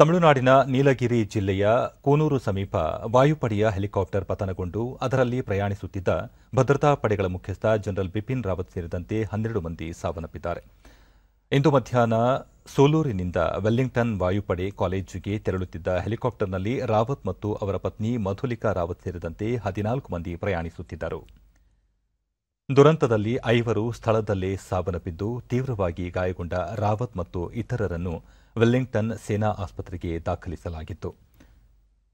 ತಮಿಳುನಾಡಿನ ನೀಲಗಿರಿ ಜಿಲ್ಲೆಯ ಕೋನೂರು ಸಮೀಪ ವಾಯುಪಡೆಯ ಹೆಲಿಕಾಪ್ಟರ್ ಪತನಗೊಂಡು ಅದರಲ್ಲಿ ಪ್ರಯಾಣಿಸುತ್ತಿದ್ದ ಭದ್ರತಾ ಪಡೆಗಳ ಮುಖ್ಯಸ್ಥ ಜನರಲ್ ಬಿಪಿನ್ ರಾವತ್ ಸೇರಿದಂತೆ ಹನ್ನೆರಡು ಮಂದಿ ಸಾವನ್ನಪ್ಪಿದ್ದಾರೆ. ಇಂದು ಮಧ್ಯಾಹ್ನ ಸೋಲೂರಿನಿಂದ ವೆಲ್ಲಿಂಗ್ಟನ್ ವಾಯುಪಡೆ ಕಾಲೇಜಿಗೆ ತೆರಳುತ್ತಿದ್ದ ಹೆಲಿಕಾಪ್ಟರ್ನಲ್ಲಿ ರಾವತ್ ಮತ್ತು ಅವರ ಪತ್ನಿ ಮಧುಲಿಕಾ ರಾವತ್ ಸೇರಿದಂತೆ ಹದಿನಾಲ್ಕು ಮಂದಿ ಪ್ರಯಾಣಿಸುತ್ತಿದ್ದರು. ದುರಂತದಲ್ಲಿ ಐವರು ಸ್ಥಳದಲ್ಲೇ ಸಾವನ್ನಪ್ಪಿದ್ದು ತೀವ್ರವಾಗಿ ಗಾಯಗೊಂಡ ರಾವತ್ ಮತ್ತು ಇತರರನ್ನು ವೆಲ್ಲಿಂಗ್ಟನ್ ಸೇನಾ ಆಸ್ಪತ್ರೆಗೆ ದಾಖಲಿಸಲಾಗಿತ್ತು.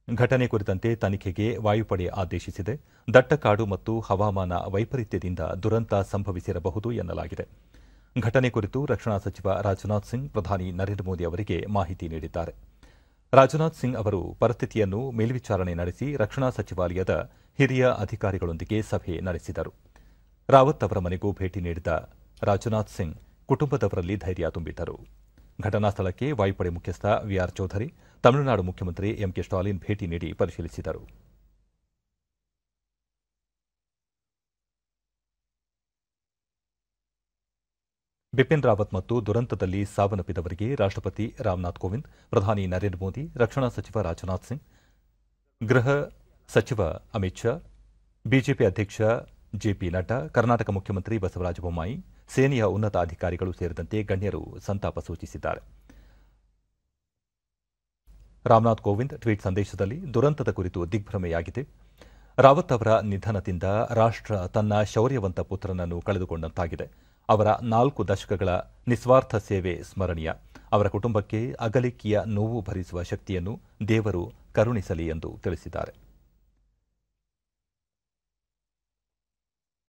ಘಟನೆ ಕುರಿತಂತೆ ತನಿಖೆಗೆ ವಾಯುಪಡೆ ಆದೇಶಿಸಿದೆ. ದಟ್ಟಕಾಡು ಮತ್ತು ಹವಾಮಾನ ವೈಪರೀತ್ಯದಿಂದ ದುರಂತ ಸಂಭವಿಸಿರಬಹುದು ಎನ್ನಲಾಗಿದೆ. ಘಟನೆ ಕುರಿತು ರಕ್ಷಣಾ ಸಚಿವ ರಾಜನಾಥ್ ಸಿಂಗ್, ಪ್ರಧಾನಿ ನರೇಂದ್ರ ಮೋದಿ ಅವರಿಗೆ ಮಾಹಿತಿ ನೀಡಿದ್ದಾರೆ. ರಾಜನಾಥ್ ಸಿಂಗ್ ಅವರು ಪರಿಸ್ಥಿತಿಯನ್ನು ಮೇಲ್ವಿಚಾರಣೆ ನಡೆಸಿ ರಕ್ಷಣಾ ಸಚಿವಾಲಯದ ಹಿರಿಯ ಅಧಿಕಾರಿಗಳೊಂದಿಗೆ ಸಭೆ ನಡೆಸಿದರು. ರಾವತ್ ಅವರ ಮನೆಗೂ ಭೇಟಿ ನೀಡಿದ ರಾಜನಾಥ್ ಸಿಂಗ್ ಕುಟುಂಬದವರಲ್ಲಿ ಧೈರ್ಯ ತುಂಬಿದ್ದರು. ಘಟನಾ ಸ್ಥಳಕ್ಕೆ ವಾಯುಪಡೆ ಮುಖ್ಯಸ್ಥ ವಿಆರ್ ಚೌಧರಿ, ತಮಿಳುನಾಡು ಮುಖ್ಯಮಂತ್ರಿ ಎಂಕೆ ಸ್ಟಾಲಿನ್ ಭೇಟಿ ನೀಡಿ ಪರಿಶೀಲಿಸಿದರು. ಬಿಪಿನ್ ರಾವತ್ ಮತ್ತು ದುರಂತದಲ್ಲಿ ಸಾವನ್ನಪ್ಪಿದವರಿಗೆ ರಾಷ್ಟಪತಿ ರಾಮನಾಥ್ ಕೋವಿಂದ್, ಪ್ರಧಾನಿ ನರೇಂದ್ರ ಮೋದಿ, ರಕ್ಷಣಾ ಸಚಿವ ರಾಜನಾಥ್ ಸಿಂಗ್, ಗೃಹ ಸಚಿವ ಅಮಿತ್ ಶಾ, ಬಿಜೆಪಿ ಅಧ್ಯಕ್ಷ ಜೆಪಿ ನಡ್ಡಾ, ಕರ್ನಾಟಕ ಮುಖ್ಯಮಂತ್ರಿ ಬಸವರಾಜ ಬೊಮ್ಮಾಯಿ, ಸೇನೆಯ ಉನ್ನತ ಅಧಿಕಾರಿಗಳು ಸೇರಿದಂತೆ ಗಣ್ಯರು ಸಂತಾಪ ಸೂಚಿಸಿದ್ದಾರೆ. ರಾಮನಾಥ್ ಕೋವಿಂದ್ ಟ್ವೀಟ್ ಸಂದೇಶದಲ್ಲಿ ದುರಂತದ ಕುರಿತು ದಿಗ್ಭ್ರಮೆಯಾಗಿದೆ. ರಾವತ್ ಅವರ ನಿಧನದಿಂದ ರಾಷ್ಟ್ರ ತನ್ನ ಶೌರ್ಯವಂತ ಪುತ್ರನನ್ನು ಕಳೆದುಕೊಂಡಂತಾಗಿದೆ. ಅವರ ನಾಲ್ಕು ದಶಕಗಳ ನಿಸ್ವಾರ್ಥ ಸೇವೆ ಸ್ಮರಣೀಯ. ಅವರ ಕುಟುಂಬಕ್ಕೆ ಅಗಲಿಕೆಯ ನೋವು ಭರಿಸುವ ಶಕ್ತಿಯನ್ನು ದೇವರು ಕರುಣಿಸಲಿ ಎಂದು ತಿಳಿಸಿದ್ದಾರೆ.